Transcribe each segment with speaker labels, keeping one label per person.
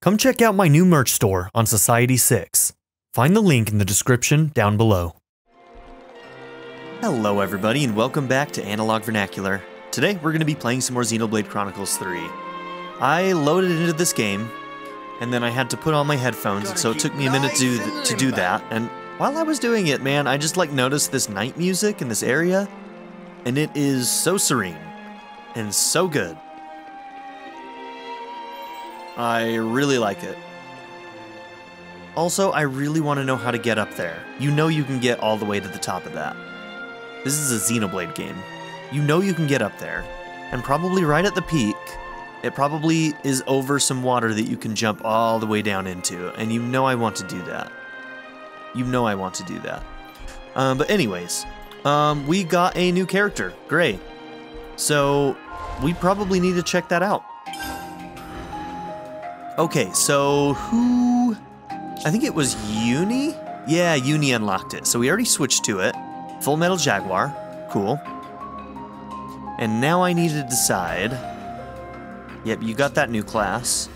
Speaker 1: come check out my new merch store on Society 6. Find the link in the description down below. Hello, everybody, and welcome back to Analog Vernacular. Today, we're going to be playing some more Xenoblade Chronicles 3. I loaded into this game, and then I had to put on my headphones, and so it took me a minute to, to do that. And while I was doing it, man, I just like noticed this night music in this area, and it is so serene and so good. I really like it. Also, I really want to know how to get up there. You know you can get all the way to the top of that. This is a Xenoblade game. You know you can get up there, and probably right at the peak, it probably is over some water that you can jump all the way down into, and you know I want to do that. You know I want to do that. Um, but anyways, um, we got a new character, Gray. So we probably need to check that out. Okay, so who? I think it was Eunie? Yeah, Eunie unlocked it. So we already switched to it. Full Metal Jaguar. Cool. And now I need to decide. Yep, you got that new class.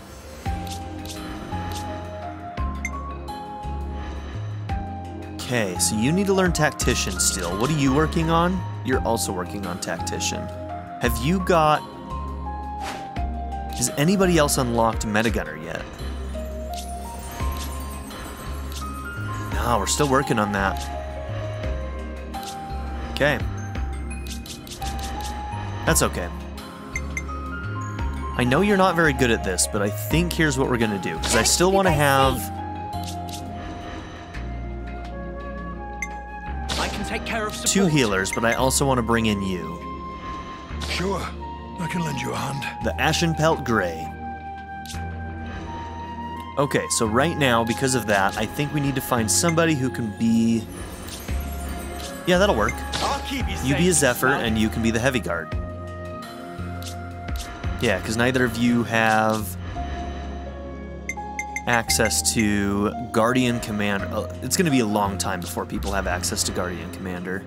Speaker 1: Okay, so you need to learn Tactician still. What are you working on? You're also working on Tactician. Have you got... Has anybody else unlocked Medic Gunner yet? No, we're still working on that. Okay. That's okay. I know you're not very good at this, but I think here's what we're gonna do. Because I still want to have...
Speaker 2: I can take care of support.
Speaker 1: two healers, but I also want to bring in you.
Speaker 3: Sure, I can lend you a hand.
Speaker 1: The Ashenpelt Grey. Okay, so right now, because of that, I think we need to find somebody who can be... Yeah, that'll work.
Speaker 2: I'll keep you,
Speaker 1: You be a Zephyr,
Speaker 2: Snout.
Speaker 1: and you can be the Heavy Guard. Yeah, because neither of you have access to Guardian Commander. Uh, It's going to be a long time before people have access to Guardian Commander.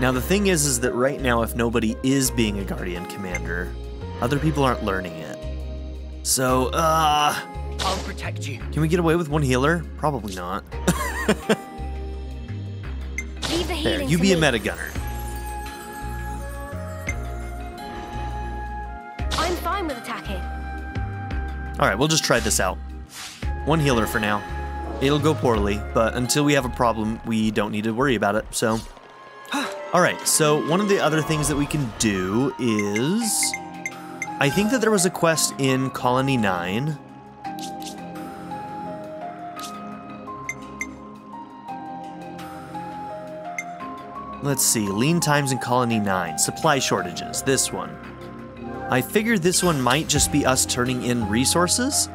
Speaker 1: Now the thing is, is that right now, if nobody is being a Guardian Commander, other people aren't learning it. So, uh,
Speaker 2: I'll protect you.
Speaker 1: can we get away with one healer? Probably not.
Speaker 4: Leave the
Speaker 1: There, you
Speaker 4: to
Speaker 1: be a
Speaker 4: medic
Speaker 1: gunner.
Speaker 4: I'm fine with attacking.
Speaker 1: Alright, we'll just try this out. One healer for now. It'll go poorly, but until we have a problem, we don't need to worry about it, so. Alright, so one of the other things that we can do is. I think that there was a quest in Colony 9. Let's see, lean times in Colony 9, supply shortages, this one. I figured this one might just be us turning in resources.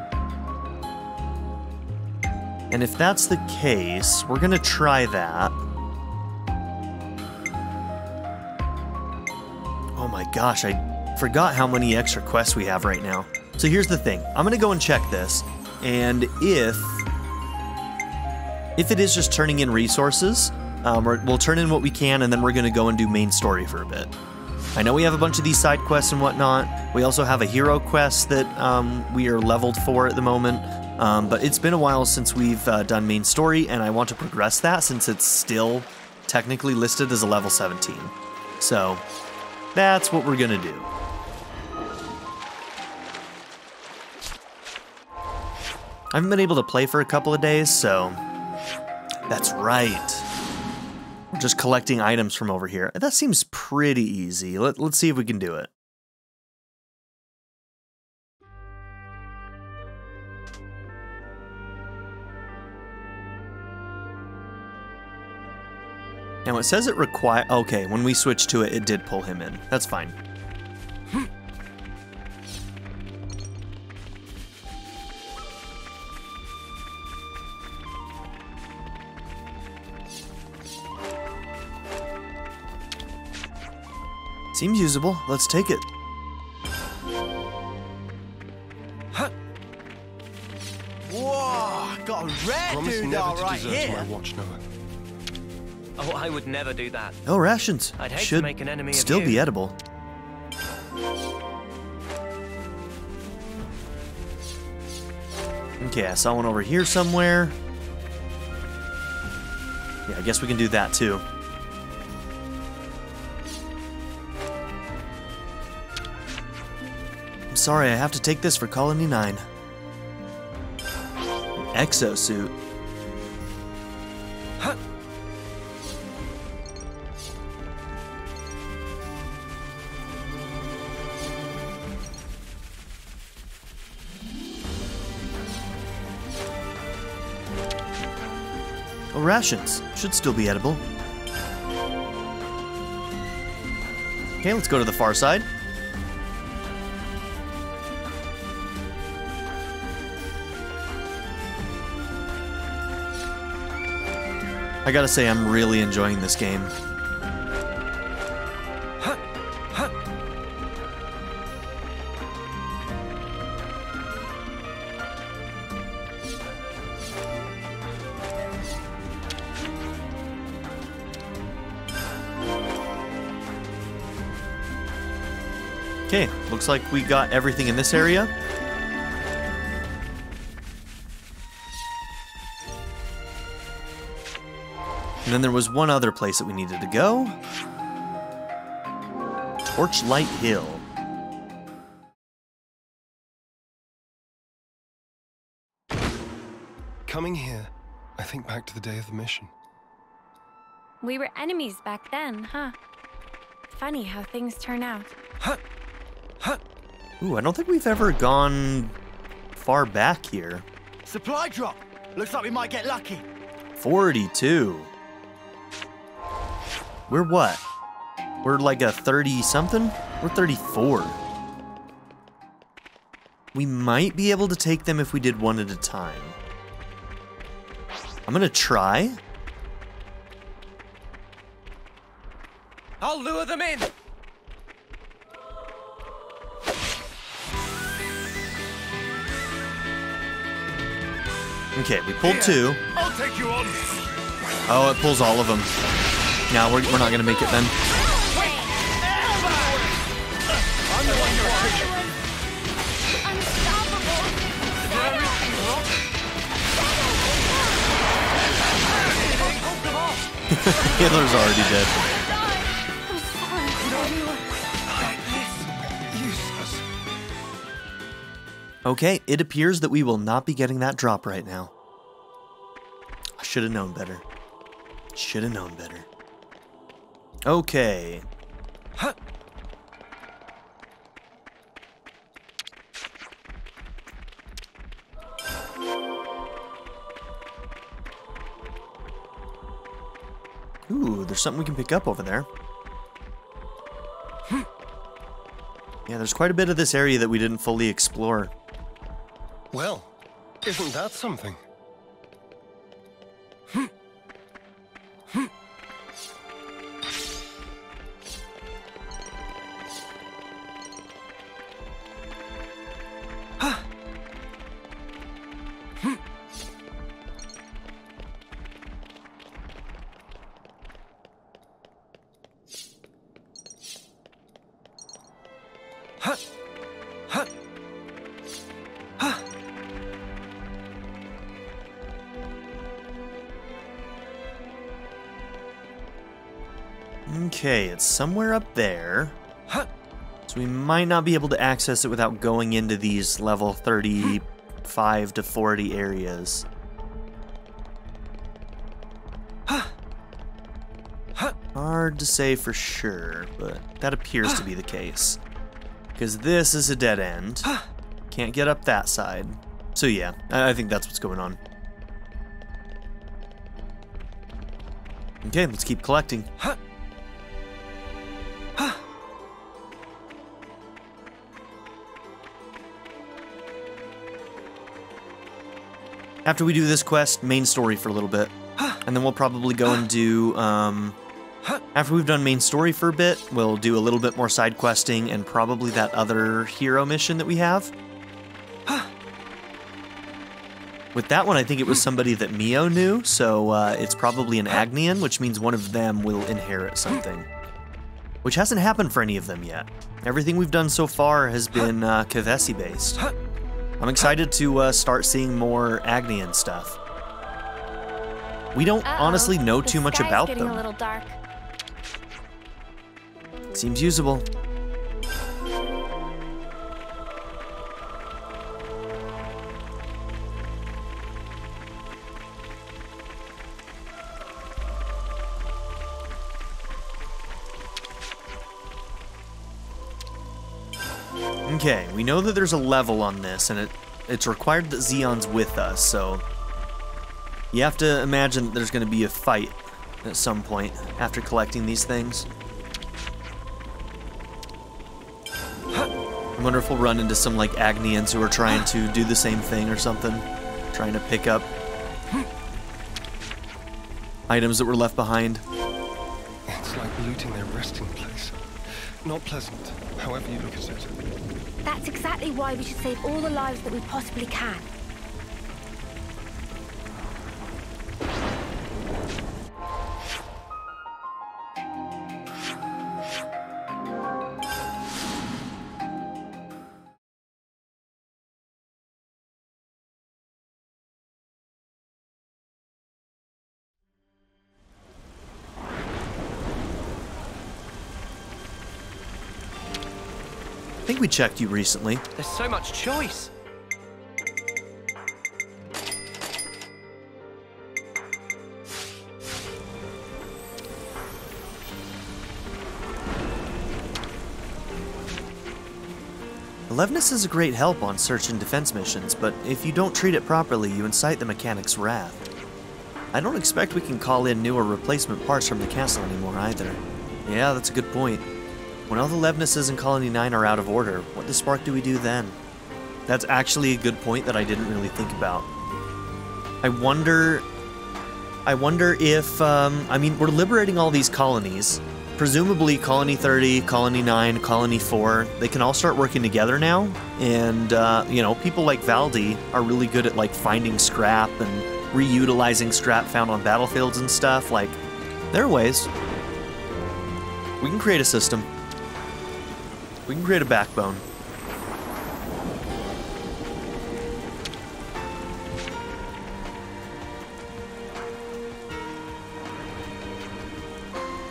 Speaker 1: And if that's the case, we're gonna try that. Oh my gosh, I forgot how many extra quests we have right now. So here's the thing. I'm gonna go and check this, and if if it is just turning in resources, um, we'll turn in what we can, and then we're gonna go and do main story for a bit. I know we have a bunch of these side quests and whatnot. We also have a hero quest that um, we are leveled for at the moment. Um, but it's been a while since we've uh, done main story, and I want to progress that since it's still technically listed as a level 17. So that's what we're gonna do. I haven't been able to play for a couple of days, so that's right. We're just collecting items from over here. That seems pretty easy. Let, let's see if we can do it. Now it says it require. Okay, when we switched to it, it did pull him in. That's fine. Seems usable. Let's take it. Huh.
Speaker 2: Whoa, got a rare
Speaker 3: Promise
Speaker 2: dude
Speaker 3: never
Speaker 2: all
Speaker 3: to
Speaker 2: right
Speaker 3: desert
Speaker 2: here.
Speaker 3: my watch, Noah.
Speaker 2: Oh, I would never do that.
Speaker 1: No rations.
Speaker 2: I'd hate to
Speaker 1: Should
Speaker 2: make an enemy
Speaker 1: still be edible. Okay, I saw one over here somewhere. Yeah, I guess we can do that too. I'm sorry, I have to take this for Colony 9. Exosuit. Rations. Should still be edible. Okay, let's go to the far side. I gotta say, I'm really enjoying this game. Looks like we got everything in this area. And then there was one other place that we needed to go. Torchlight Hill.
Speaker 5: Coming here, I think back to the day of the mission.
Speaker 4: We were enemies back then, huh? Funny how things turn out.
Speaker 1: Ooh, I don't think we've ever gone far back here.
Speaker 2: Supply drop. Looks like we might get lucky.
Speaker 1: 42. We're what? We're like a 30 something? We're 34. We might be able to take them if we did one at a time. I'm gonna try.
Speaker 2: I'll lure them in.
Speaker 1: Okay, we pulled two.
Speaker 3: I'll take you on.
Speaker 1: Oh, it pulls all of them. Now we're, we're not gonna make it then. Hitler's already dead. Okay, it appears that we will not be getting that drop right now. I should have known better. Should have known better. Okay. Huh. Ooh, there's something we can pick up over there. Hmm. Yeah, there's quite a bit of this area that we didn't fully explore.
Speaker 5: Well, isn't that something?
Speaker 1: Somewhere up there. So we might not be able to access it without going into these level 35 to 40 areas. Hard to say for sure, but that appears to be the case. Because this is a dead end. Can't get up that side. So yeah, I think that's what's going on. Okay, let's keep collecting. After we do this quest, main story for a little bit. And then we'll probably go and do, um, after we've done main story for a bit, we'll do a little bit more side questing and probably that other hero mission that we have. With that one, I think it was somebody that Mio knew, so uh, it's probably an Agnian, which means one of them will inherit something. Which hasn't happened for any of them yet. Everything we've done so far has been uh, Kevesi based. I'm excited to uh, start seeing more Agnian stuff. We don't
Speaker 4: Uh-oh,
Speaker 1: honestly know
Speaker 4: the
Speaker 1: too much about them.
Speaker 4: a little dark.
Speaker 1: Seems usable. We know that there's a level on this, and it it's required that Zeon's with us, so you have to imagine that there's going to be a fight at some point after collecting these things. I wonder if we'll run into some like Agnians who are trying to do the same thing or something, trying to pick up items that were left behind.
Speaker 5: It's like looting their resting place. Not pleasant, however you look at it.
Speaker 6: That's exactly why we should save all the lives that we possibly can.
Speaker 1: We checked you recently.
Speaker 2: There's so much choice.
Speaker 1: Alevnus is a great help on search and defense missions, but if you don't treat it properly, you incite the mechanic's wrath. I don't expect we can call in newer replacement parts from the castle anymore either. Yeah, that's a good point. When all the Levnises in Colony 9 are out of order, what the spark do we do then? That's actually a good point that I didn't really think about. I wonder. I wonder if. Um, I mean, we're liberating all these colonies. Presumably, Colony 30, Colony 9, Colony 4, they can all start working together now. And, uh, you know, people like Valdi are really good at, like, finding scrap and reutilizing scrap found on battlefields and stuff. Like, there are ways. We can create a system. We can create a backbone.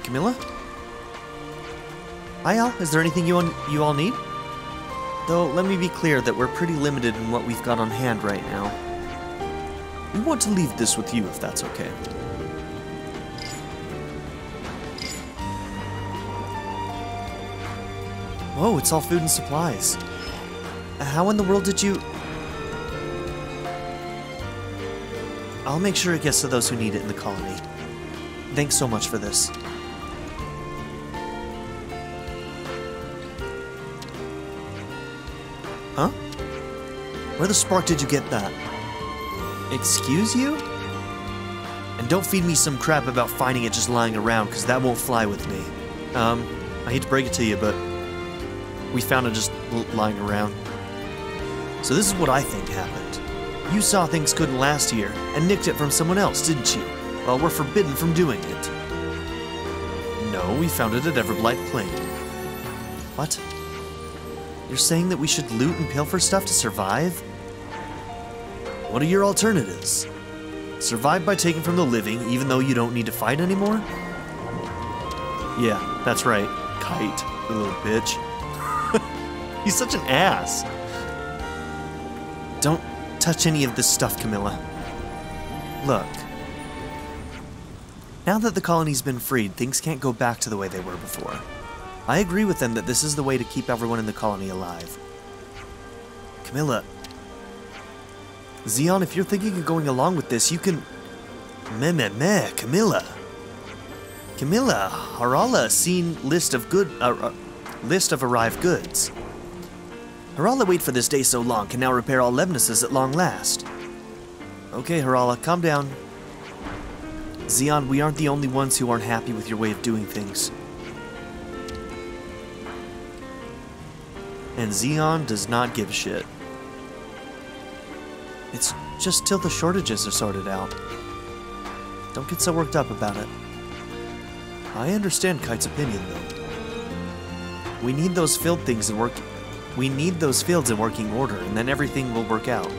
Speaker 1: Camilla? Hi, Al. Is there anything you, you all need? Though, let me be clear that we're pretty limited in what we've got on hand right now. We want to leave this with you if that's okay. Whoa, it's all food and supplies. How in the world did you... I'll make sure it gets to those who need it in the colony. Thanks so much for this. Huh? Where the spark did you get that? Excuse you? And don't feed me some crap about finding it just lying around, because that won't fly with me. Um, I hate to break it to you, but we found it just lying around. So this is what I think happened. You saw things couldn't last here, and nicked it from someone else, didn't you? Well, we're forbidden from doing it. No, we found it at Everblight Plain. What? You're saying that we should loot and pilfer stuff to survive? What are your alternatives? Survive by taking from the living, even though you don't need to fight anymore? Yeah, that's right. Kite, you little bitch. He's such an ass. Don't touch any of this stuff, Camilla. Look. Now that the colony's been freed, things can't go back to the way they were before. I agree with them that this is the way to keep everyone in the colony alive. Camilla. Zeon, if you're thinking of going along with this, you can. Meh meh meh, Camilla. Camilla, Harala seen list of good. Uh, uh, list of arrived goods. Harala wait for this day so long can now repair all Levnises at long last. Okay, Harala, calm down. Zeon, we aren't the only ones who aren't happy with your way of doing things. And Zeon does not give a shit. It's just till the shortages are sorted out. Don't get so worked up about it. I understand Kite's opinion, though. We need those field things in work. We need those fields in working order, and then everything will work out.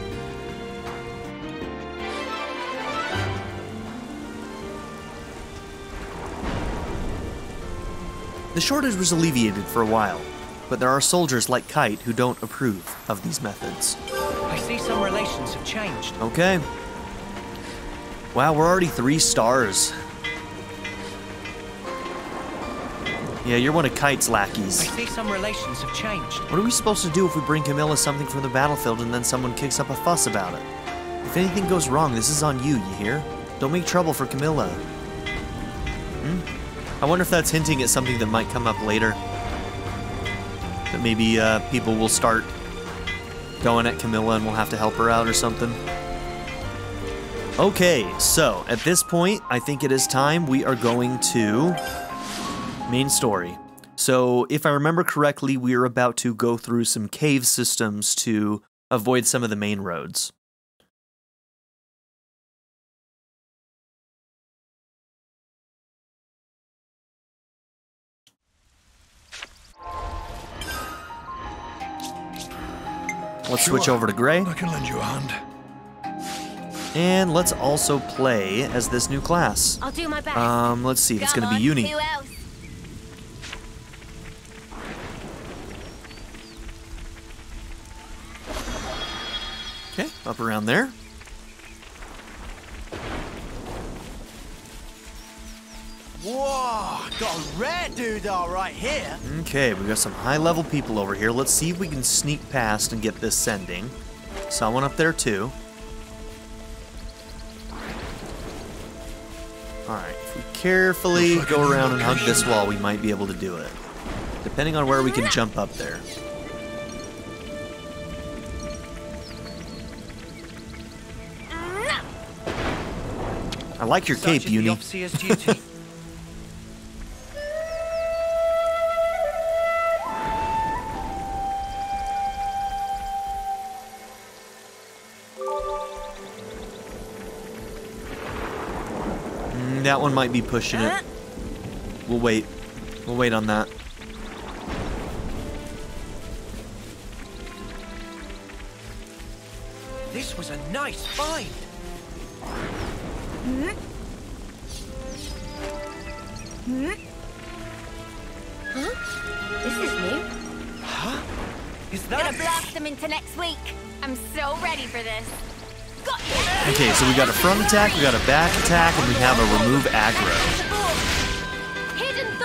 Speaker 1: The shortage was alleviated for a while, but there are soldiers like Kite who don't approve of these methods.
Speaker 2: I see some relations have changed.
Speaker 1: Okay. Wow, we're already three stars. Yeah, you're one of Kite's lackeys.
Speaker 2: I see some relations have changed.
Speaker 1: What are we supposed to do if we bring Camilla something from the battlefield and then someone kicks up a fuss about it? If anything goes wrong, this is on you, you hear? Don't make trouble for Camilla. Hmm? I wonder if that's hinting at something that might come up later. That maybe uh, people will start going at Camilla and we'll have to help her out or something. Okay, so at this point, I think it is time we are going to main story. So, if I remember correctly, we are about to go through some cave systems to avoid some of the main roads. Let's switch over to Gray.
Speaker 3: I can lend you a hand.
Speaker 1: And let's also play as this new class.
Speaker 6: I'll do my best.
Speaker 1: Um, let's see, it's gonna be Eunie.
Speaker 6: Who else?
Speaker 1: Up around there.
Speaker 2: Whoa, got a rare doodah right here.
Speaker 1: Okay, we got some high level people over here. Let's see if we can sneak past and get this sending. Someone up there too. Alright, if we carefully
Speaker 3: Looks like a
Speaker 1: go around and hug this wall, we might be able to do it. Depending on where we can jump up there. I like your
Speaker 2: Such
Speaker 1: cape,
Speaker 2: Eunie.
Speaker 1: Mm, that one might be pushing it. We'll wait. We'll wait on that.
Speaker 2: this was a nice find.
Speaker 6: This is new.
Speaker 2: Is
Speaker 6: Gonna blast them into next week.
Speaker 4: I'm so ready for this.
Speaker 1: Okay, so we got a front attack, we got a back attack, and we have a remove aggro.
Speaker 6: Hidden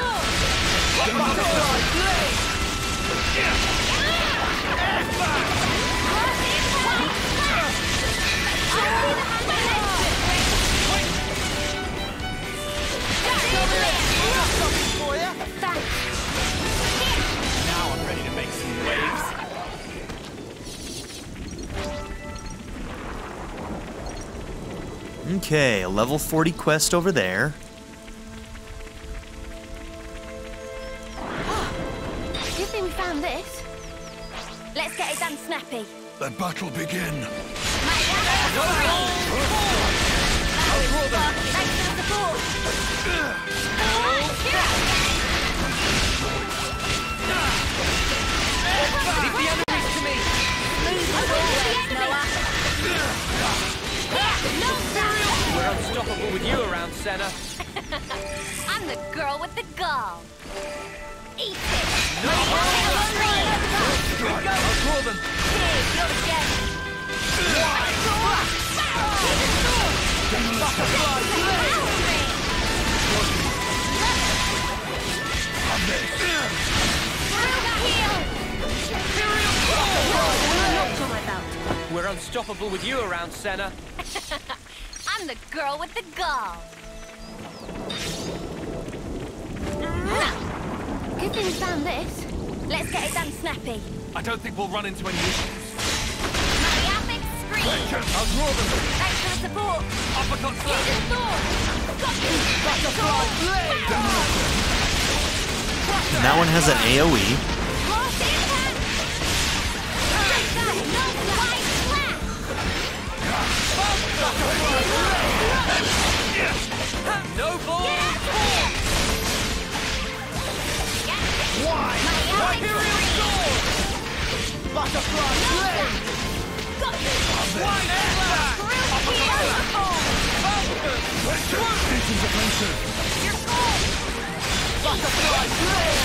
Speaker 2: waves.
Speaker 1: Okay, a level 40 quest over there.
Speaker 2: With
Speaker 6: the. Good thing we found this. Let's get it done snappy.
Speaker 2: I don't think we'll run into any issues.
Speaker 6: Myopic scream.
Speaker 2: I'll draw them.
Speaker 6: Thanks for the support.
Speaker 2: Uppercut slash.
Speaker 6: Hidden thought. Got you.
Speaker 2: Butterfly blade.
Speaker 1: And that one has an no ball!
Speaker 6: Get out? Hyperion Sword! Butterfly Blade! Got you! Why that? Engines offensive! You're gone! Butterfly Blade!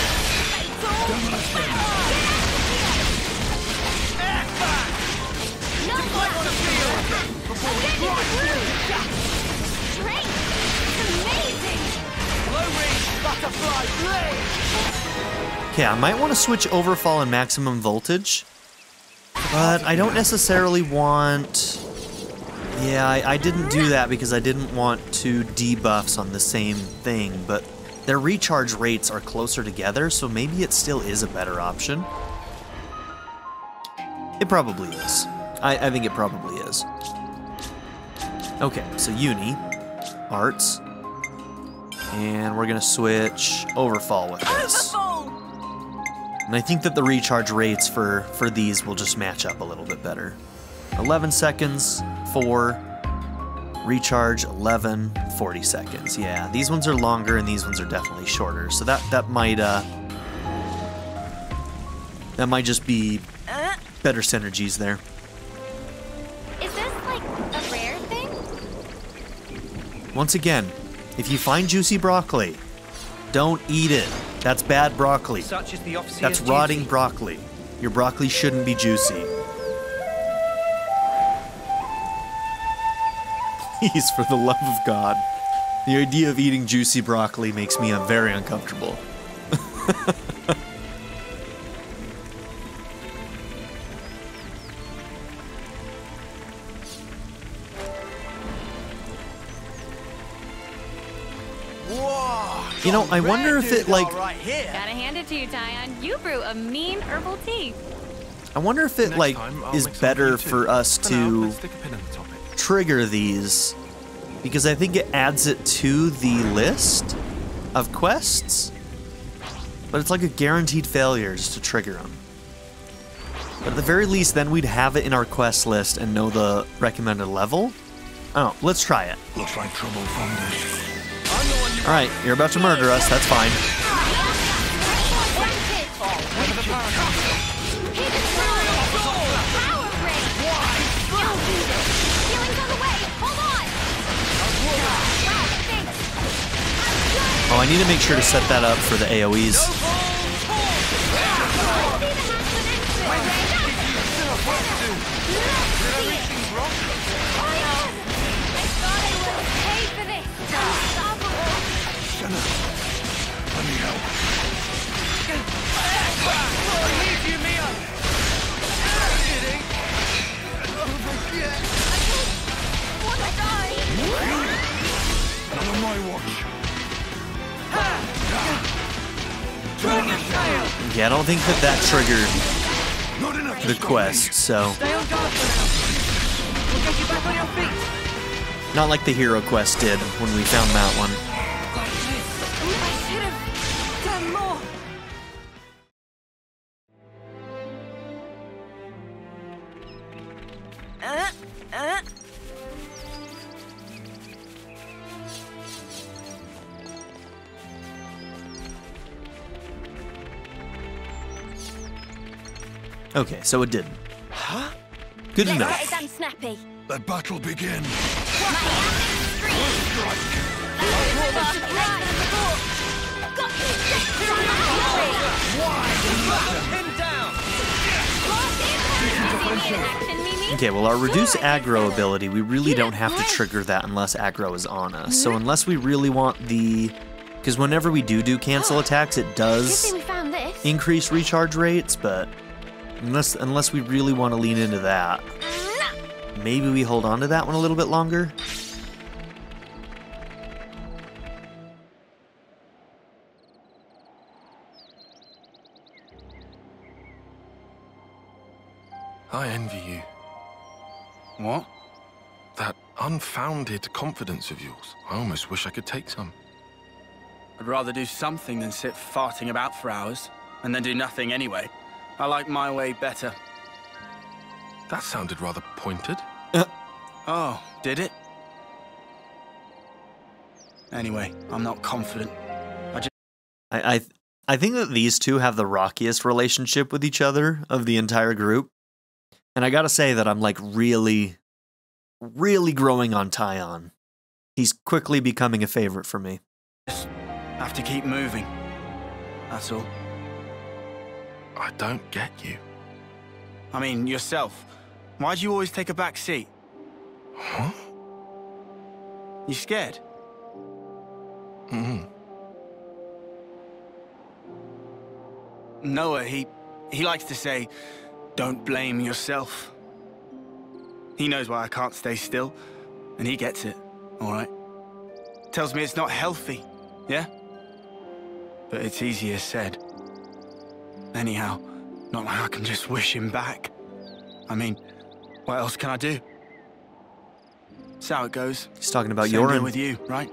Speaker 6: Demolition! Get out of here! Act! No! Before we fly!
Speaker 1: Okay, I might want to switch Overfall and Maximum Voltage, but I don't necessarily want... Yeah, I, I didn't do that because I didn't want two debuffs on the same thing, but their recharge rates are closer together, so maybe it still is a better option. It probably is. I, I think it probably is. Okay, so Eunie, Arts, and we're gonna switch Overfall with this. And I think that the recharge rates for, for these will just match up a little bit better. 11 seconds, 4. Recharge, 11, 40 seconds. Yeah, these ones are longer and these ones are definitely shorter. So that, that might, uh... That might just be better synergies there.
Speaker 6: Is this like a rare thing?
Speaker 1: Once again, if you find juicy broccoli, don't eat it. That's bad broccoli.
Speaker 7: Such is the officer's
Speaker 1: That's
Speaker 7: duty.
Speaker 1: rotting broccoli. Your broccoli shouldn't be juicy. Please, for the love of God. The idea of eating juicy broccoli makes me very uncomfortable. You know, I wonder if it like
Speaker 2: Right.
Speaker 4: Gotta hand it to you, Taion. You brew a mean herbal tea.
Speaker 1: I wonder if it
Speaker 5: Next
Speaker 1: like
Speaker 5: time,
Speaker 1: is better
Speaker 5: for you
Speaker 1: for
Speaker 5: too.
Speaker 1: us
Speaker 5: For
Speaker 1: to
Speaker 5: let's stick a pin in the
Speaker 1: trigger these because I think it adds it to the list of quests. But it's like a guaranteed failure just to trigger them. But at the very least, then we'd have it in our quest list and know the recommended level. Oh, let's try it.
Speaker 3: Looks like trouble from this.
Speaker 1: All right, you're about to murder us. That's fine. Oh, I need to make sure to set that up for the AoEs.
Speaker 3: My watch.
Speaker 1: Yeah, I don't think that that triggered
Speaker 3: Not enough to
Speaker 1: the quest, so
Speaker 7: Stay on guard for now. We'll get you back on your feet.
Speaker 1: not like the hero quest did when we found that one. Okay, so it didn't. Huh? Good to
Speaker 6: Let's
Speaker 1: know.
Speaker 6: get it snappy.
Speaker 3: Let battle begin.
Speaker 1: Okay, well, our reduce aggro ability, we really don't have to trigger that unless aggro is on us. So mm-hmm. unless we really want the... Because whenever we do do cancel oh. attacks, it does
Speaker 6: thing we found this.
Speaker 1: increase recharge rates, but unless unless we really want to lean into that, maybe we hold on to that one a little bit longer.
Speaker 5: I envy you.
Speaker 7: What?
Speaker 5: That unfounded confidence of yours. I almost wish I could take some.
Speaker 7: I'd rather do something than sit farting about for hours, and then do nothing anyway. I like my way better.
Speaker 5: That sounded rather pointed.
Speaker 7: Uh, oh, did it? Anyway, I'm not confident.
Speaker 1: I just I, I think that these two have the rockiest relationship with each other of the entire group. And I gotta say that I'm like really, really growing on Taion. He's quickly becoming a favorite for me.
Speaker 7: Just have to keep moving. That's all.
Speaker 3: I don't get you.
Speaker 7: I mean, yourself. Why do you always take a back seat?
Speaker 3: Huh?
Speaker 7: You scared?
Speaker 3: Mm-hmm.
Speaker 7: Noah, he he likes to say, "Don't blame yourself." He knows why I can't stay still, and he gets it. All right. Tells me it's not healthy. Yeah. But it's easier said. Anyhow, not like I can just wish him back. I mean, what else can I do? That's how it goes.
Speaker 1: He's talking about
Speaker 7: Same deal
Speaker 1: Yorin.
Speaker 7: with you, right?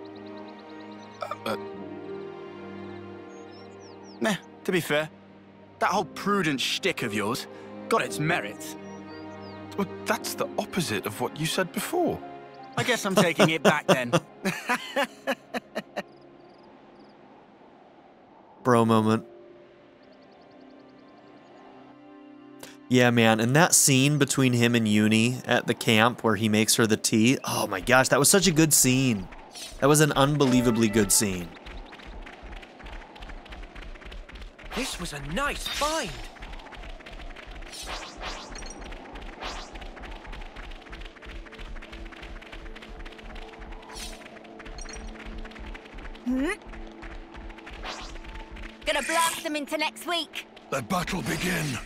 Speaker 3: Uh,
Speaker 7: Nah, to be fair, that whole prudent shtick of yours got its merits.
Speaker 3: well, that's the opposite of what you said before.
Speaker 7: I guess I'm taking it back then.
Speaker 1: Bro moment. Yeah, man. And that scene between him and Eunie at the camp where he makes her the tea. Oh my gosh, that was such a good scene. That was an unbelievably good scene.
Speaker 2: This was a nice find. Hmm?
Speaker 6: Gonna blast them into next week.
Speaker 3: Let battle begin.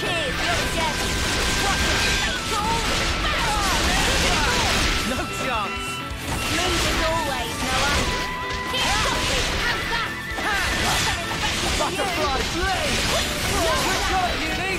Speaker 6: Cheers.
Speaker 2: No chance.
Speaker 6: Always, Noah. Here, Sophie, how's that?
Speaker 2: Butterfly blade. Eunie. Imperial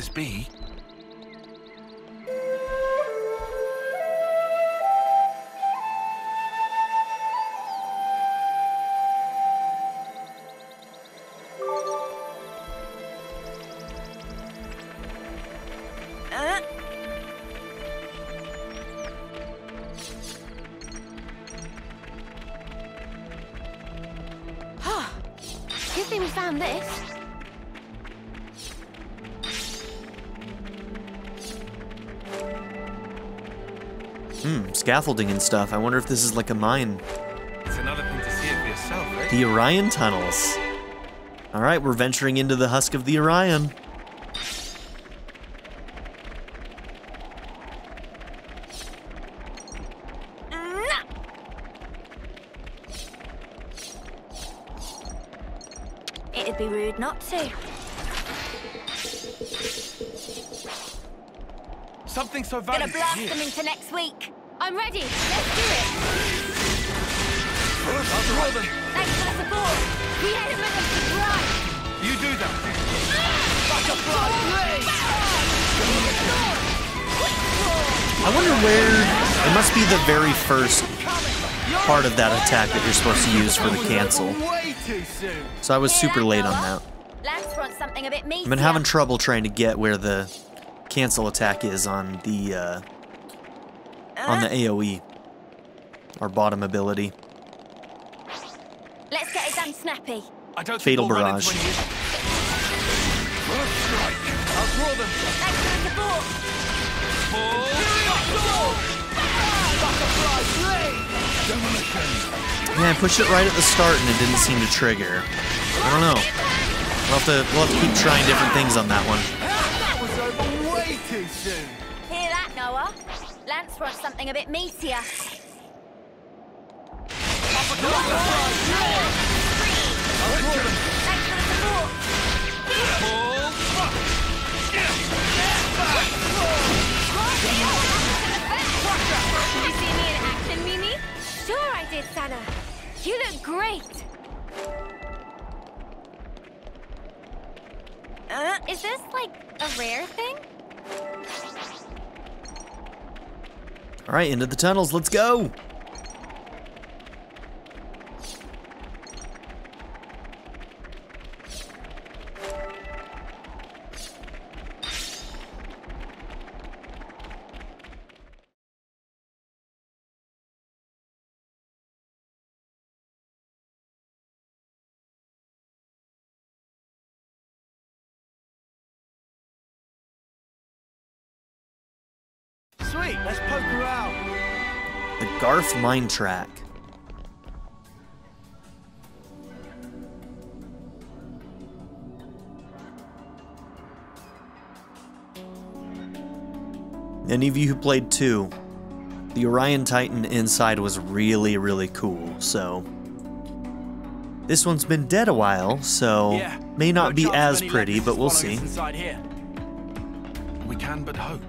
Speaker 3: this be.
Speaker 1: Scaffolding and stuff. I wonder if this is like a mine.
Speaker 3: It's another thing to see it for yourself, eh?
Speaker 1: The Orion tunnels. All right, we're venturing into the husk of the Orion.
Speaker 6: It'd be rude not to.
Speaker 3: Something so valuable.
Speaker 6: Gonna
Speaker 3: blast
Speaker 6: them into next week.
Speaker 4: I'm ready. Let's do it.
Speaker 6: Thanks for the support.
Speaker 4: The element of surprise.
Speaker 3: You do that.
Speaker 1: I wonder where. It must be the very first part of that attack that you're supposed to use for the cancel.
Speaker 2: Way too soon.
Speaker 1: So I was super late on that.
Speaker 6: Lanz wants something a bit meatier.
Speaker 1: I've been having trouble trying to get where the cancel attack is on the uh, on the AOE, our bottom ability.
Speaker 6: Let's get it done snappy.
Speaker 3: I don't
Speaker 1: Fatal
Speaker 3: think we'll
Speaker 1: barrage.
Speaker 3: any issues. First strike.
Speaker 2: I'll draw them.
Speaker 6: Thanks for the support.
Speaker 2: Butterfly blade.
Speaker 3: Demolition.
Speaker 1: Yeah, I pushed it right at the start and it didn't seem to trigger. I don't know. We'll have to we'll have to keep trying different things on that one.
Speaker 2: That was over way too soon.
Speaker 6: Hear that, Noah? Lanz wants something a bit meatier. For
Speaker 4: you me in action, Mimi?
Speaker 6: Sure I did, Sena. You look great.
Speaker 4: Uh, is this like a rare thing?
Speaker 1: All right, into the tunnels. Let's go. Garth Mine Track. Any of you who played 2, the Uraya Titan inside was really, really cool, so. This one's been dead a while, so
Speaker 7: Yeah.
Speaker 1: may not
Speaker 7: no
Speaker 1: be as pretty, but we'll see.
Speaker 3: We can but hope.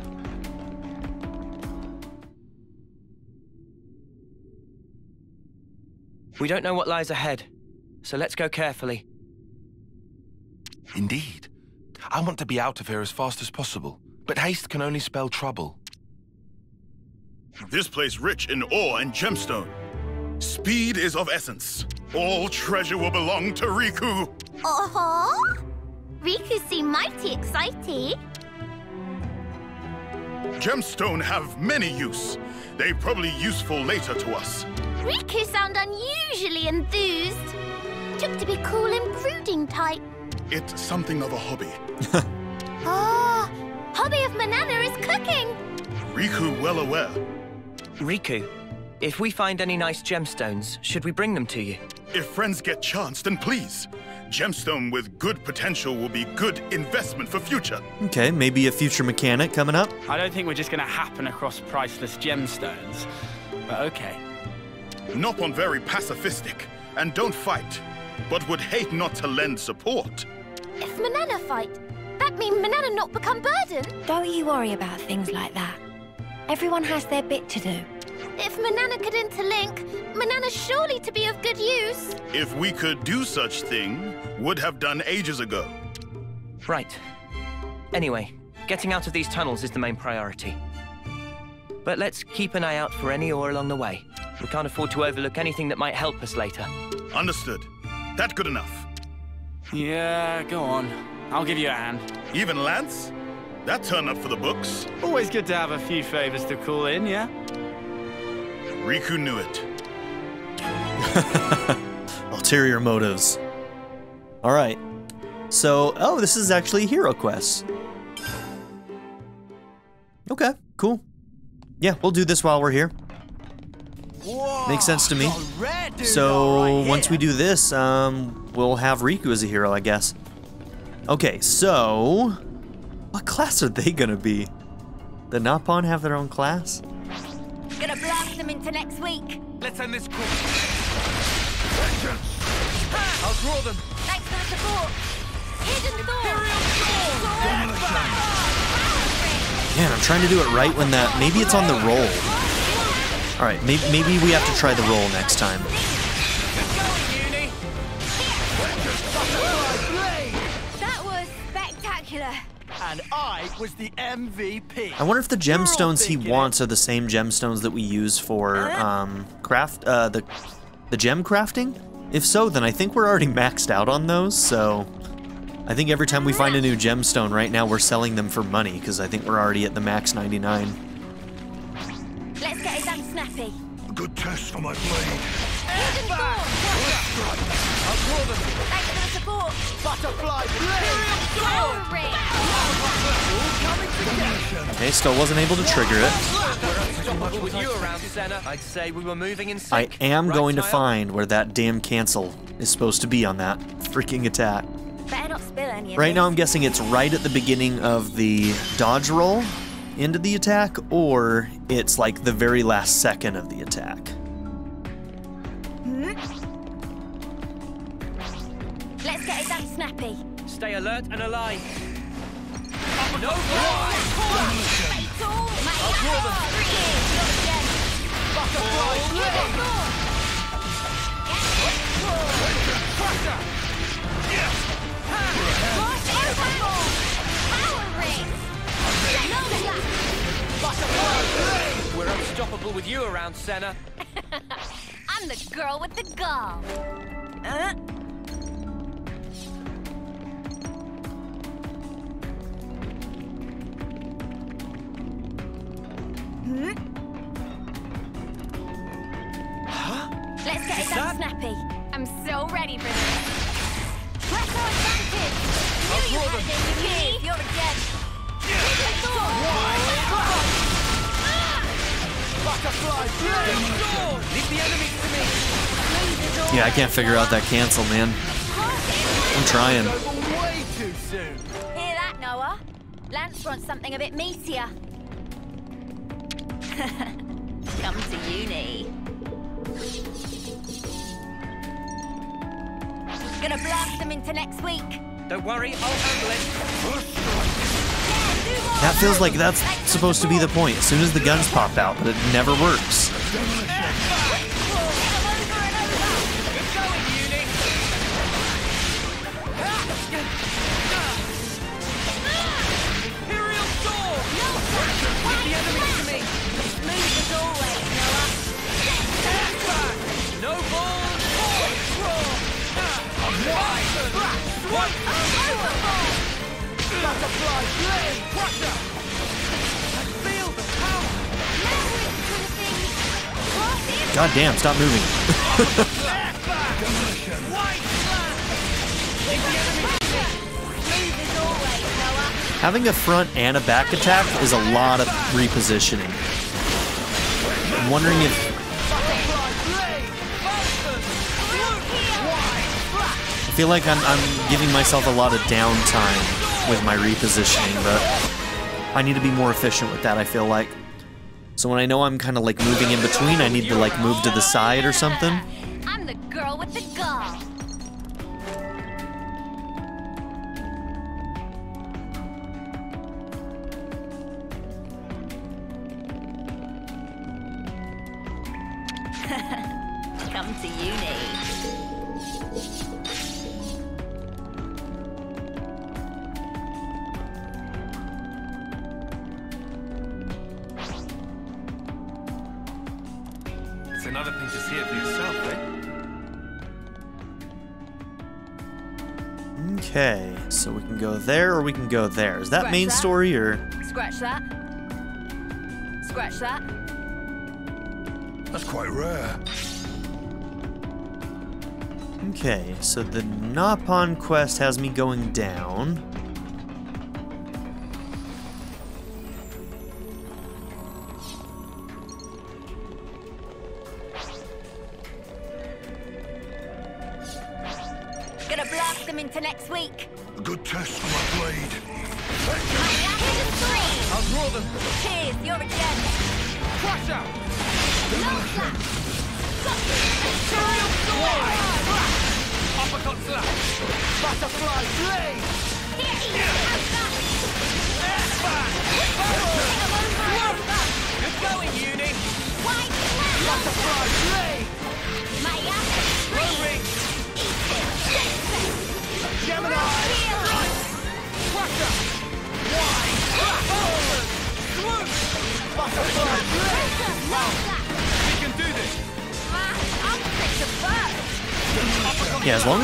Speaker 2: We don't know what lies ahead, so let's go carefully.
Speaker 3: Indeed. I want to be out of here as fast as possible, but haste can only spell trouble.
Speaker 8: This place rich in ore and gemstone. Speed is of essence. All treasure will belong to Riku.
Speaker 6: Uh-huh. Riku seem mighty excited.
Speaker 8: Gemstone have many use. They probably useful later to us.
Speaker 6: Riku sound unusually enthused. Took to be cool and brooding type.
Speaker 8: It's something of a hobby.
Speaker 6: Ah, hobby of Manana is cooking.
Speaker 8: Riku well aware.
Speaker 2: Riku, if we find any nice gemstones, should we bring them to you?
Speaker 8: If friends get chance, then please. Gemstone with good potential will be good investment for future.
Speaker 1: Okay, maybe a future mechanic coming up.
Speaker 7: I don't think we're just gonna happen across priceless gemstones. But okay.
Speaker 8: Not Nopon very pacifistic and don't fight, but would hate not to lend support.
Speaker 6: If Manana fight, that mean Manana not become burden.
Speaker 4: Don't you worry about things like that. Everyone has their bit to do.
Speaker 6: If Manana could interlink, Manana surely to be of good use.
Speaker 8: If we could do such thing, would have done ages ago.
Speaker 2: Right. Anyway, getting out of these tunnels is the main priority. But let's keep an eye out for any ore along the way. We can't afford to overlook anything that might help us later.
Speaker 8: Understood. That good enough.
Speaker 7: Yeah, go on. I'll give you a hand.
Speaker 8: Even Lanz? That turned up for the books.
Speaker 7: Always good to have a few favors to call in, yeah?
Speaker 8: Riku knew it.
Speaker 1: Ulterior motives. All right. So, oh, this is actually Hero Quest. Okay, cool. Yeah, we'll do this while we're here. Makes sense to me. So, once we do this, um, we'll have Riku as a hero, I guess. Okay, so what class are they gonna be? The Nopon have their own class?
Speaker 6: Gonna blast them into next week.
Speaker 3: Let's end this course.
Speaker 2: I'll draw them.
Speaker 6: Thanks for the support. Hidden door.
Speaker 1: Man, I'm trying to do it right when that. Maybe it's on the roll. All right, maybe, maybe we have to try the roll next time.
Speaker 9: And I was the MVP.
Speaker 1: I wonder if the gemstones he wants are the same gemstones that we use for um, craft uh, the the gem crafting. If so, then I think we're already maxed out on those. So I think every time we find a new gemstone, right now we're selling them for money because I think we're already at the max 99.
Speaker 6: Let's get it done snappy.
Speaker 8: Good test for my blade.
Speaker 6: Hidden door.
Speaker 9: I'll draw them. Butterfly blade.
Speaker 1: Okay, still wasn't able to trigger it.
Speaker 2: With you around, Sena, I'd say we were moving in
Speaker 1: I
Speaker 2: sync.
Speaker 1: am going to find where that damn cancel is supposed to be on that freaking attack.
Speaker 6: Better not spill any of
Speaker 1: Right now, I'm guessing it's right at the beginning of the dodge roll into the attack, or it's like the very last second of the attack. Hmm?
Speaker 6: Let's get it done snappy.
Speaker 2: Stay alert and alive. No
Speaker 6: Fatal!
Speaker 2: I'll draw them.
Speaker 7: Butterfly blade! Butterfly!
Speaker 2: We're unstoppable with you around, Sena.
Speaker 6: I'm the girl with the gall. Uh, Let's get it done
Speaker 2: that-
Speaker 6: snappy. I'm so ready for this. Press our advantage. Knew you had it in you, me. You're again.
Speaker 7: Butterfly blade!
Speaker 2: Leave the enemies to me.
Speaker 1: Yeah, I can't figure out that cancel, man. I'm trying.
Speaker 7: Over way too soon!
Speaker 6: Hear that, Noah? Lanz wants something a bit meatier. Come to Eunie. Gonna blast them into next week.
Speaker 2: Don't worry, I'll handle it.
Speaker 1: That feels like that's supposed to be the point. As soon as the guns pop out, but it never works. God damn, stop moving. Having a front and a back attack is a lot of repositioning. I'm wondering if I feel like I'm, I'm giving myself a lot of downtime with my repositioning, but I need to be more efficient with that, I feel like. So when I know I'm kind of like moving in between, I need to like move to the side or something.
Speaker 6: I'm the girl with the gall.
Speaker 1: There or we can go there. Is that
Speaker 6: Scratch
Speaker 1: main
Speaker 6: that.
Speaker 1: story or?
Speaker 6: Scratch that. Scratch that.
Speaker 9: That's quite rare.
Speaker 1: Okay, so the Nopon quest has me going down.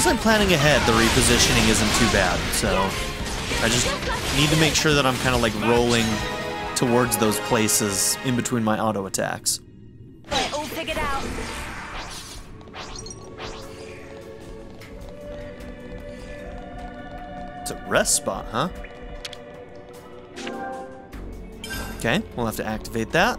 Speaker 6: I'm
Speaker 1: planning ahead, the repositioning isn't too bad. So I just need to make sure that I'm kind of like rolling towards those places in between my auto attacks.
Speaker 6: Got it all figured out.
Speaker 1: It's a rest spot, huh? Okay, we'll have to activate that.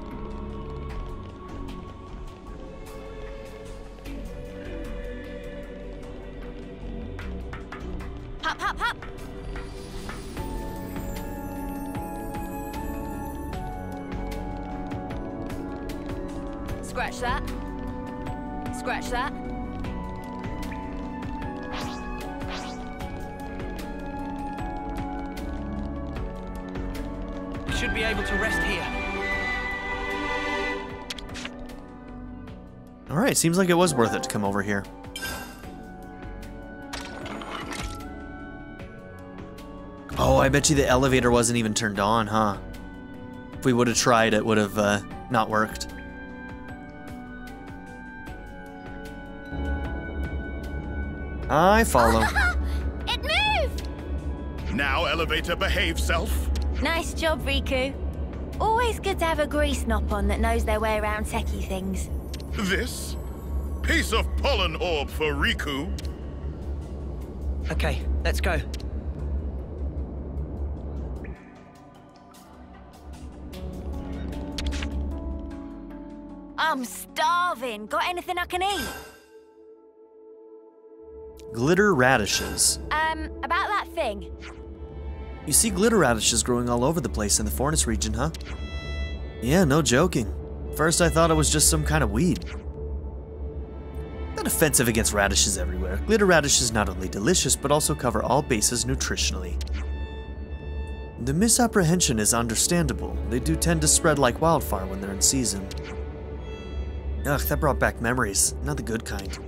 Speaker 1: Seems like it was worth it to come over here. Oh, I bet you the elevator wasn't even turned on, huh? If we would have tried, it would have uh, not worked. I follow.
Speaker 6: it moved!
Speaker 8: Now, elevator, behave self.
Speaker 4: Nice job, Riku. Always good to have a grease Nopon that knows their way around techie things.
Speaker 8: This? Piece of pollen orb for Riku.
Speaker 2: Okay, let's go.
Speaker 4: I'm starving. Got anything I can eat?
Speaker 1: Glitter radishes.
Speaker 4: Um, about that thing.
Speaker 1: You see glitter radishes growing all over the place in the Forest region, huh? Yeah, no joking. First I thought it was just some kind of weed. Offensive against radishes everywhere. Glitter radishes not only delicious, but also cover all bases nutritionally. The misapprehension is understandable. They do tend to spread like wildfire when they're in season. Ugh, that brought back memories. Not the good kind.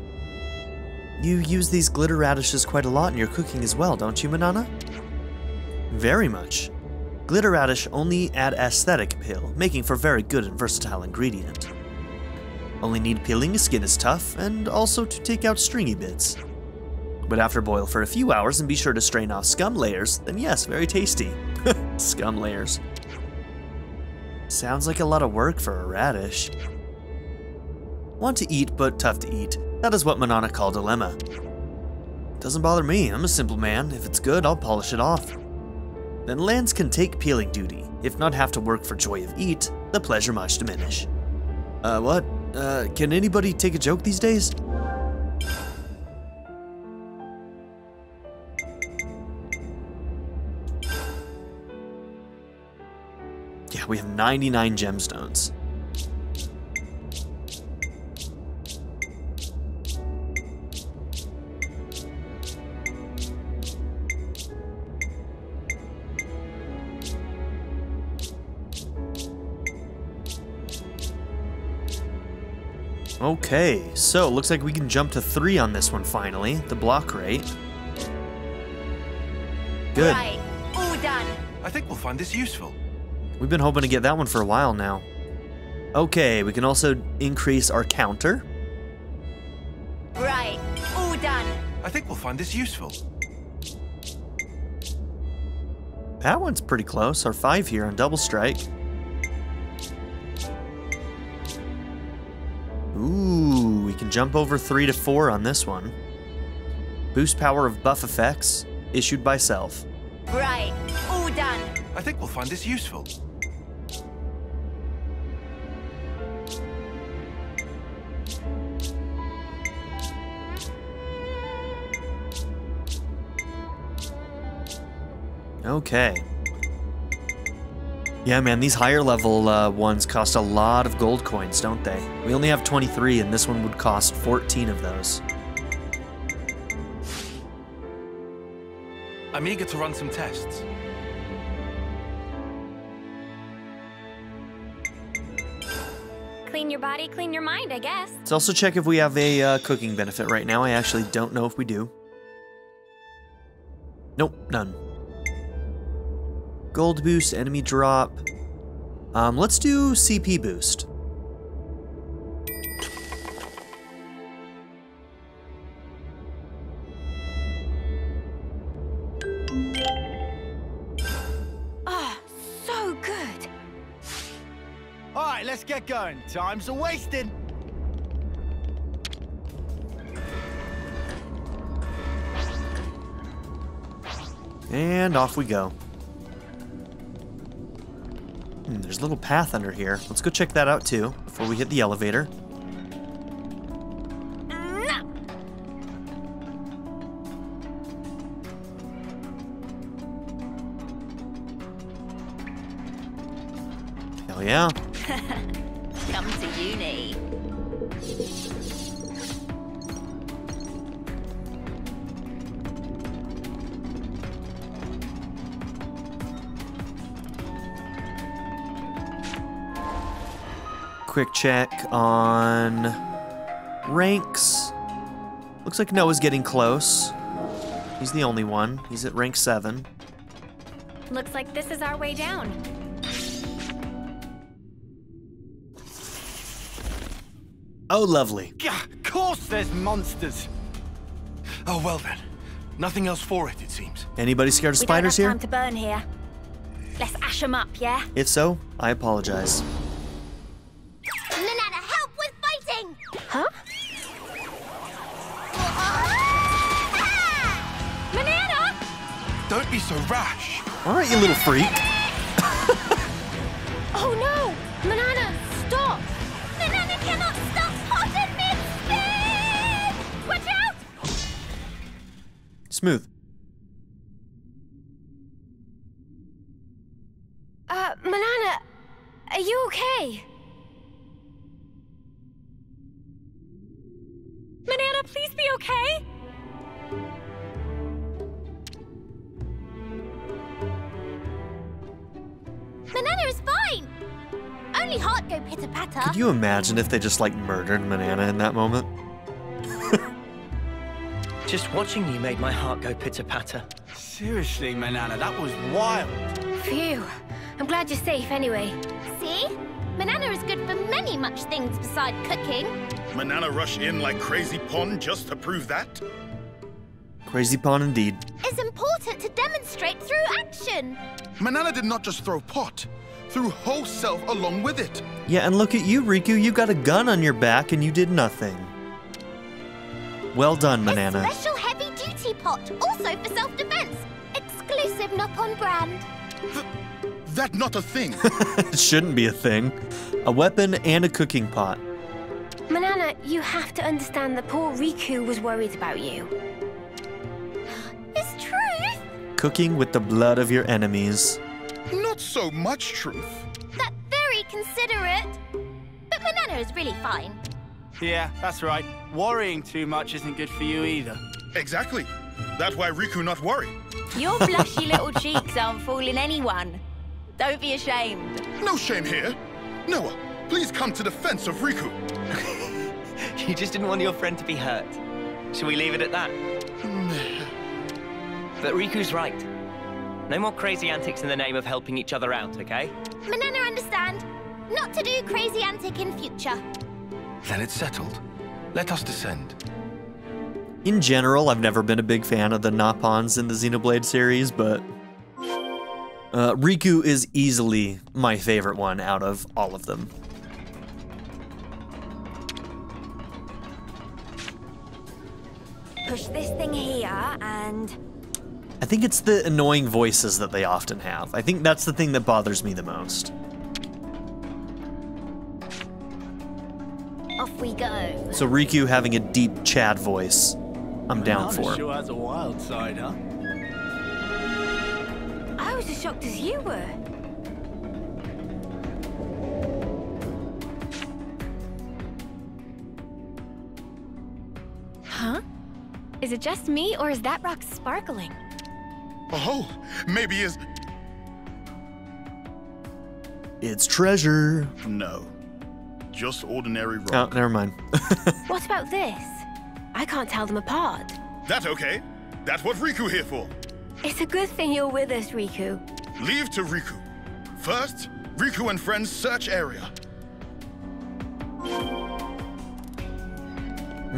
Speaker 1: You use these glitter radishes quite a lot in your cooking as well, don't you, Manana? Very much. Glitter radish only add aesthetic appeal, making for very good and versatile ingredient. Only need peeling, skin is tough, and also to take out stringy bits. But after boil for a few hours and be sure to strain off scum layers, then yes, very tasty. scum layers. Sounds like a lot of work for a radish. Want to eat, but tough to eat. That is what Manana called dilemma. Doesn't bother me, I'm a simple man. If it's good, I'll polish it off. Then Lanz can take peeling duty. If not have to work for joy of eat, the pleasure much diminish. Uh, what? Uh, can anybody take a joke these days? Yeah, we have 99 gemstones. Okay, so looks like we can jump to three on this one finally. The block rate. Good.
Speaker 4: Right, all done.
Speaker 3: I think we'll find this useful.
Speaker 1: We've been hoping to get that one for a while now. Okay, we can also increase our counter.
Speaker 4: Right, all done.
Speaker 3: I think we'll find this useful.
Speaker 1: That one's pretty close. Our five here on double strike. Ooh, we can jump over three to four on this one. Boost power of buff effects issued by self.
Speaker 4: Right, all done.
Speaker 3: I think we'll find this useful.
Speaker 1: Okay. Yeah, man, these higher level uh, ones cost a lot of gold coins, don't they? We only have 23, and this one would cost 14 of those.
Speaker 3: I'm eager to run some tests.
Speaker 4: Clean your body, clean your mind, I guess.
Speaker 1: Let's also check if we have a uh, cooking benefit right now. I actually don't know if we do. Nope, none. Gold boost, enemy drop. Um, let's do CP boost.
Speaker 4: Oh, so good.
Speaker 9: All right, let's get going. Time's a wasting.
Speaker 1: And off we go. Hmm, there's a little path under here. Let's go check that out too, before we hit the elevator. Hell yeah. check on ranks. Looks like Noah's getting close. He's the only one. He's at rank 7.
Speaker 4: Looks like this is our way down.
Speaker 1: Oh, lovely.
Speaker 9: Gah, Of course there's monsters.
Speaker 3: Oh, well then. Nothing else for it, it seems.
Speaker 1: Anybody scared of
Speaker 4: We don't
Speaker 1: spiders
Speaker 4: have
Speaker 1: here?
Speaker 4: time to burn here. Let's ash 'em up, yeah?
Speaker 1: If so, I apologize.
Speaker 3: Be so rash.
Speaker 1: All right, you little freak.
Speaker 4: Oh no! Manana, stop!
Speaker 6: Manana cannot stop hot and mid-spin! Watch out!
Speaker 1: Smooth. Imagine if they just like murdered Manana in that moment?
Speaker 2: Just watching you made my heart go pitter patter.
Speaker 9: Seriously, Manana, that was wild.
Speaker 4: Phew. I'm glad you're safe anyway.
Speaker 6: See? Manana is good for many much things beside cooking.
Speaker 8: Manana rush in like crazy pond just to prove that?
Speaker 1: Crazy pawn indeed.
Speaker 6: It's important to demonstrate through action.
Speaker 8: Manana did not just throw pot, threw whole self along with it.
Speaker 1: Yeah, and look at you, Riku. You got a gun on your back and you did nothing. Well done, Manana.
Speaker 6: A
Speaker 1: Manana.
Speaker 6: special heavy-duty pot, also for self-defense. Exclusive Nopon brand.
Speaker 8: That not a thing.
Speaker 1: it shouldn't be a thing. A weapon and a cooking pot.
Speaker 4: Manana, you have to understand that poor Riku was worried about you.
Speaker 6: It's truth.
Speaker 1: Cooking with the blood of your enemies.
Speaker 8: Not so much truth.
Speaker 6: That's very considerate. But Manana is really fine.
Speaker 9: Yeah, that's right. Worrying too much isn't good for you either.
Speaker 8: Exactly. That's why Riku not worry.
Speaker 10: Your blushy little cheeks aren't fooling anyone. Don't be ashamed.
Speaker 8: No shame here. Noah, please come to the defense of Riku.
Speaker 2: You just didn't want your friend to be hurt. Shall we leave it at that? but Riku's right. No more crazy antics in the name of helping each other out, okay?
Speaker 6: Manana understand. Not to do crazy antic in future.
Speaker 3: Then it's settled. Let us descend.
Speaker 1: In general, I've never been a big fan of the Nopons in the Xenoblade series, but uh, Riku is easily my favorite one out of all of them.
Speaker 10: Push this thing here and.
Speaker 1: I think it's the annoying voices that they often have. I think that's the thing that bothers me the most.
Speaker 6: Off we go.
Speaker 1: So Riku having a deep Chad voice, I'm down
Speaker 9: Manana
Speaker 1: for.
Speaker 9: sure has a wild side, huh?
Speaker 4: I was as shocked as you were. Huh? Is it just me, or is that rock sparkling?
Speaker 8: Oh, maybe it's...
Speaker 1: It's treasure.
Speaker 8: No. Just ordinary rock.
Speaker 1: Oh, never mind.
Speaker 4: What about this? I can't tell them apart.
Speaker 8: That okay? That's what Riku here for.
Speaker 4: It's a good thing you're with us, Riku.
Speaker 8: Leave to Riku. First, Riku and friends search area.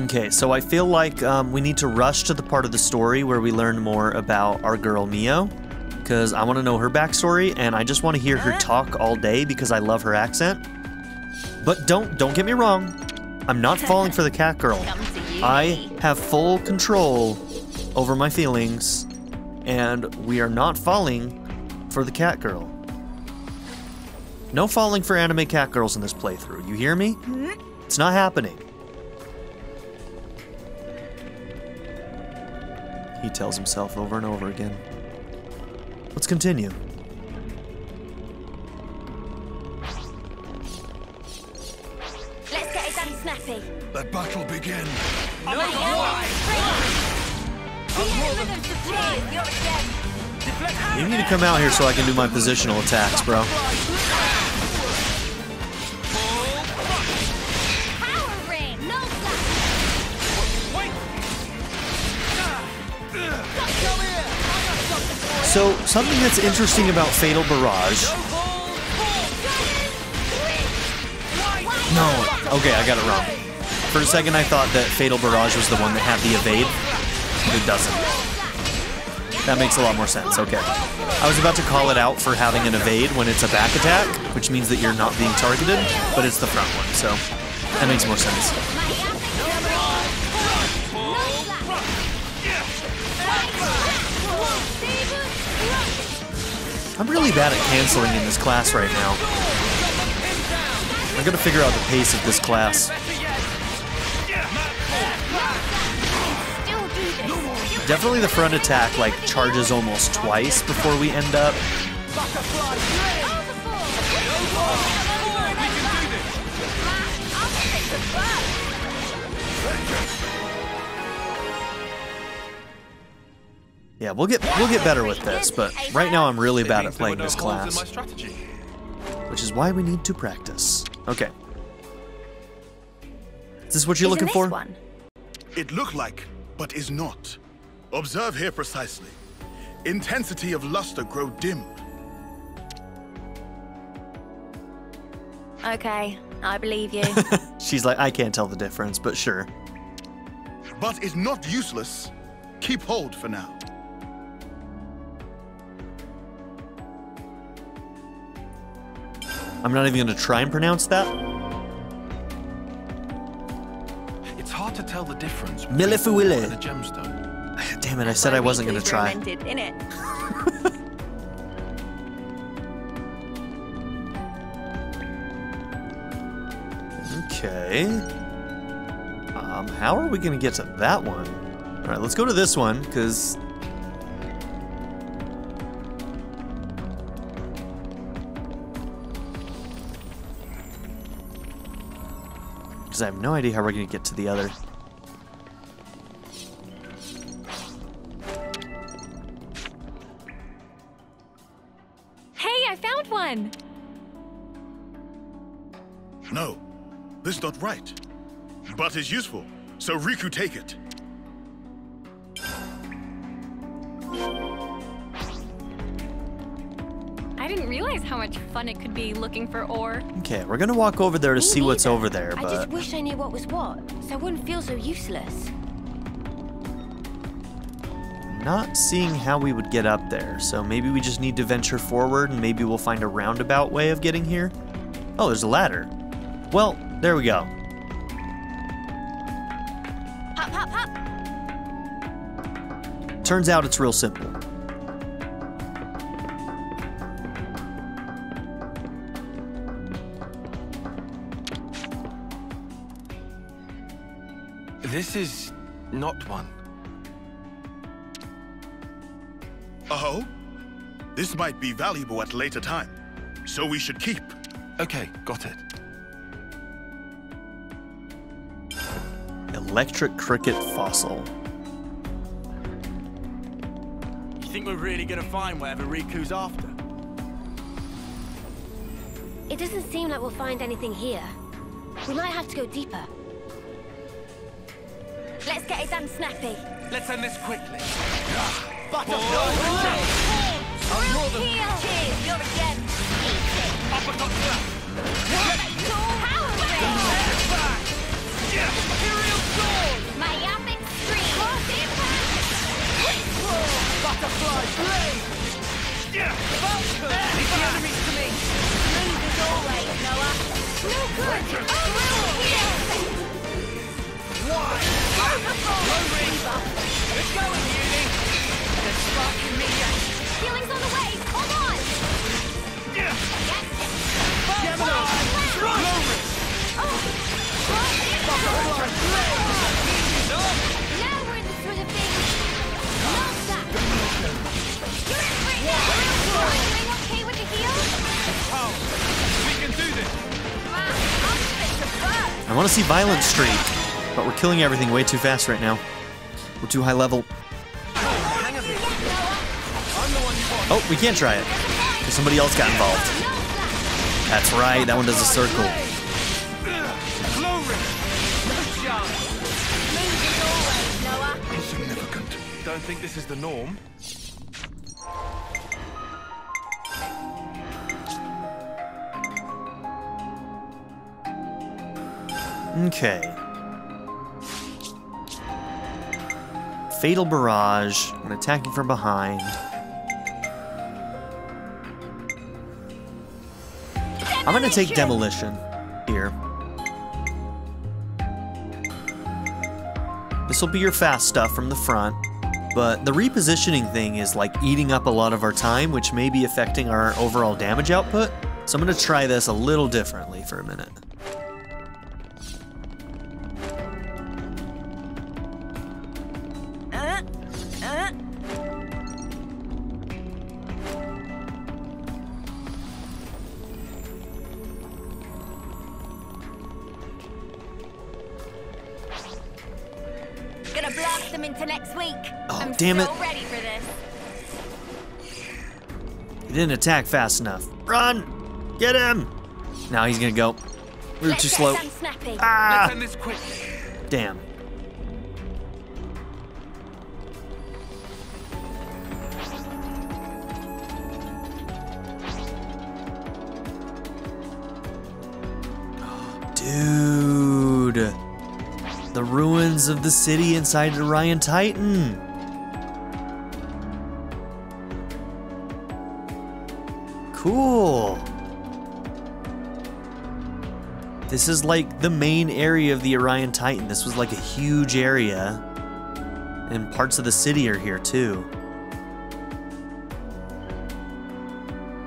Speaker 1: Okay, so I feel like um, we need to rush to the part of the story where we learn more about our girl Mio, because I want to know her backstory and I just want to hear her talk all day because I love her accent. But don't don't get me wrong, I'm not falling for the cat girl.
Speaker 10: Come to you.
Speaker 1: I have full control over my feelings, and we are not falling for the cat girl. No falling for anime cat girls in this playthrough. You hear me? It's not happening. He tells himself over and over again. Let's continue.
Speaker 4: Let's get it done snappy.
Speaker 3: Let battle begin.
Speaker 1: You need to come out here so I can do my positional attacks, bro. So, something that's interesting about Fatal Barrage. No, okay, I got it wrong. For a second, I thought that Fatal Barrage was the one that had the evade. But it doesn't. That makes a lot more sense, okay. I was about to call it out for having an evade when it's a back attack, which means that you're not being targeted, but it's the front one, so that makes more sense. I'm really bad at canceling in this class right now. I gotta figure out the pace of this class. Definitely the front attack like charges almost twice before we end up. Yeah, we'll get we'll get better with this, but right now I'm really bad at playing this class, which is why we need to practice. Okay. Is this what you're looking for?
Speaker 10: One?
Speaker 8: It look like, but is not. Observe here precisely. Intensity of luster grow dim.
Speaker 10: Okay, I believe you.
Speaker 1: She's like, I can't tell the difference, but sure.
Speaker 8: But is not useless. Keep hold for now.
Speaker 1: I'm not even gonna try and pronounce that.
Speaker 3: It's hard to tell the difference
Speaker 1: Millefuile.
Speaker 3: between the gemstone.
Speaker 1: Damn it, I said I wasn't gonna try.
Speaker 10: In it.
Speaker 1: Okay. Um, how are we gonna get to that one? All right, let's go to this one because. Because I have no idea how we're gonna get to the other.
Speaker 4: Hey, I found one!
Speaker 8: No, this is not right. But it's useful, so Riku take it.
Speaker 4: How much fun it could be looking for ore.
Speaker 1: Okay, we're gonna walk over there to
Speaker 6: Me
Speaker 1: see what's over there,
Speaker 6: I
Speaker 1: but
Speaker 6: just wish I knew what was what, so I wouldn't feel so useless.
Speaker 1: not seeing how we would get up there. So maybe we just need to venture forward and maybe we'll find a roundabout way of getting here. Oh, there's a ladder. Well, there we go.
Speaker 6: Hop, hop, hop!
Speaker 1: Turns out it's real simple.
Speaker 3: This is not one.
Speaker 8: Oh? This might be valuable at a later time, so we should keep.
Speaker 3: Okay, got it.
Speaker 1: Electric cricket fossil.
Speaker 9: You think we're really gonna find whatever Riku's after?
Speaker 6: It doesn't seem like we'll find anything here. We might have to go deeper.
Speaker 10: Let's get it done snappy.
Speaker 2: Let's end this quickly.
Speaker 10: Heel. Cheers, you're again.
Speaker 2: Uppercut slap. Imperial sword.
Speaker 6: Myopic scream!
Speaker 2: Butterfly blade. Yeah. Leave the enemies to me.
Speaker 10: Smooth as always, Noah.
Speaker 6: No good!
Speaker 2: Why?
Speaker 1: I want to see Violent Streak, but we're killing everything way too fast right now. We're too high level. Oh, we can't try it. Because somebody else got involved. That's right, that one does a circle.
Speaker 3: Don't think this is the norm.
Speaker 1: Okay. Fatal Barrage. I'm attacking from behind. I'm gonna take Demolition here. This will be your fast stuff from the front, but the repositioning thing is like eating up a lot of our time, which may be affecting our overall damage output. So I'm gonna try this a little differently for a minute. Damn it.
Speaker 10: so ready for this.
Speaker 1: He didn't attack fast enough. Run! Get him! Now he's gonna go. We were
Speaker 10: Let's
Speaker 1: too slow. Ah!
Speaker 3: This quick.
Speaker 1: Damn. Dude. The ruins of the city inside Uraya Titan. Cool. This is like the main area of the Uraya Titan. This was like a huge area. And parts of the city are here too.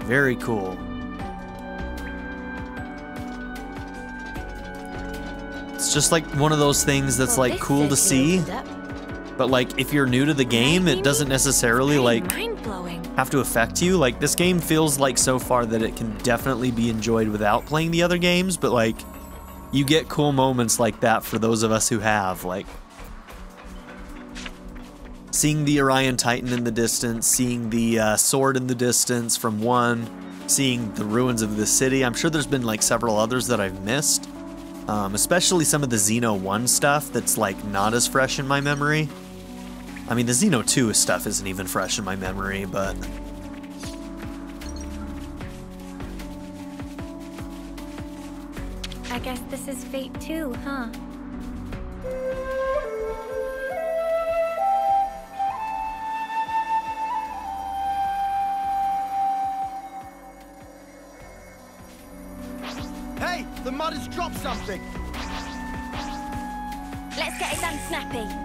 Speaker 1: Very cool. It's just like one of those things that's like cool to see, but like if you're new to the game, it doesn't necessarily like. Have to affect you. Like this game feels like so far that it can definitely be enjoyed without playing the other games, but like you get cool moments like that for those of us who have like seeing the Uraya Titan in the distance, seeing the uh, sword in the distance from one, seeing the ruins of the city. I'm sure there's been like several others that I've missed. Um, especially some of the Xeno 1 stuff that's like not as fresh in my memory. I mean, the Xeno 2 stuff isn't even fresh in my memory, but
Speaker 4: I guess this is fate too, huh?
Speaker 9: Hey, the mud has dropped something.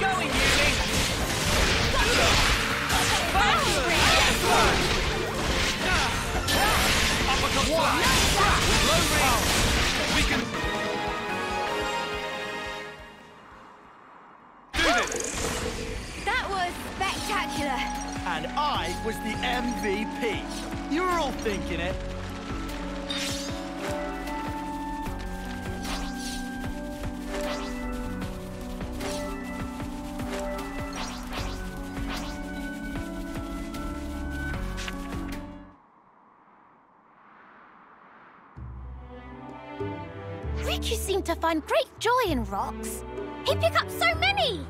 Speaker 10: going,
Speaker 2: Yuli. Uppercut flash. With low range. We can... Do this.
Speaker 10: That was spectacular.
Speaker 9: And I was the MVP. You were all thinking it.
Speaker 6: Find great joy in rocks. He picked up so many!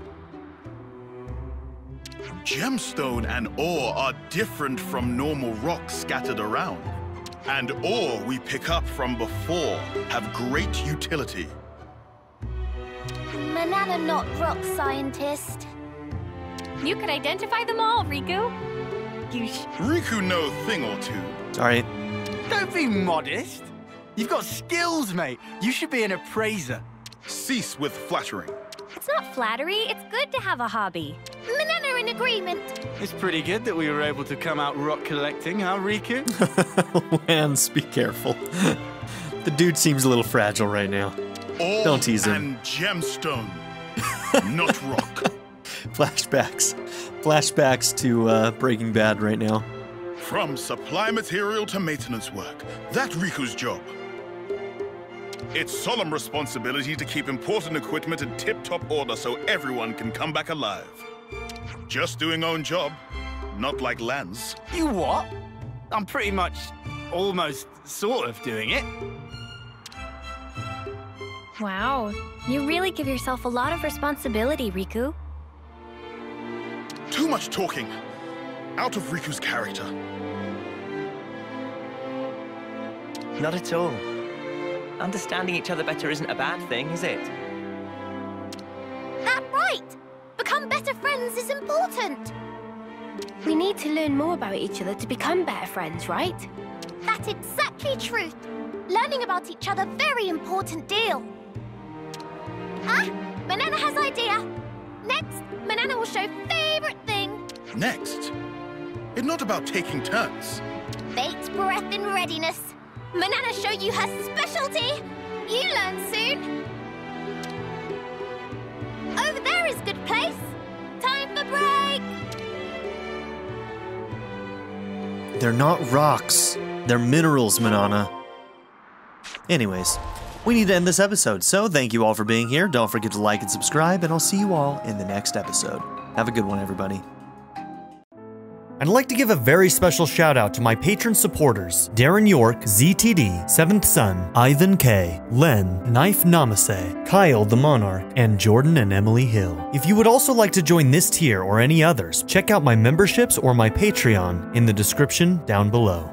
Speaker 8: Gemstone and ore are different from normal rocks scattered around. And ore we pick up from before have great utility.
Speaker 6: Manana not rock scientist.
Speaker 4: You could identify them all, Riku. You sh-
Speaker 8: Riku know thing or two.
Speaker 1: all right.
Speaker 9: Don't be modest. You've got skills, mate. You should be an appraiser.
Speaker 8: Cease with flattering.
Speaker 4: It's not flattery, it's good to have a hobby.
Speaker 6: Manana in agreement.
Speaker 9: It's pretty good that we were able to come out rock collecting, huh, Riku?
Speaker 1: Lanz, be careful. the dude seems a little fragile right now.
Speaker 8: Ore
Speaker 1: Don't tease him.
Speaker 8: and gemstone, not rock.
Speaker 1: Flashbacks. Flashbacks to uh, Breaking Bad right now.
Speaker 8: From supply material to maintenance work. That Riku's job. It's solemn responsibility to keep important equipment in tip-top order so everyone can come back alive. Just doing own job, not like Lanz.
Speaker 9: You what? I'm pretty much, almost, sort of doing it.
Speaker 4: Wow, you really give yourself a lot of responsibility, Riku.
Speaker 8: Too much talking. Out of Riku's character.
Speaker 11: Not at all. Understanding each other better isn't a bad thing, is it?
Speaker 6: That right! Become better friends is important.
Speaker 4: We need to learn more about each other to become better friends, right?
Speaker 6: That's exactly truth. Learning about each other very important deal. Ah, Manana has idea. Next, Manana will show favorite thing.
Speaker 8: Next. It's not about taking turns.
Speaker 6: Fate's breath in readiness. Manana show you her specialty. You learn soon. Over there is good place. Time for break.
Speaker 1: They're not rocks. They're minerals, Manana. Anyways, we need to end this episode, so thank you all for being here. Don't forget to like and subscribe, and I'll see you all in the next episode. Have a good one, everybody. I'd like to give a very special shout out to my patron supporters Darren York, ZTD, Seventh Son, Ivan K, Len, Knife Namase, Kyle the Monarch, and Jordan and Emily Hill. If you would also like to join this tier or any others, check out my memberships or my Patreon in the description down below.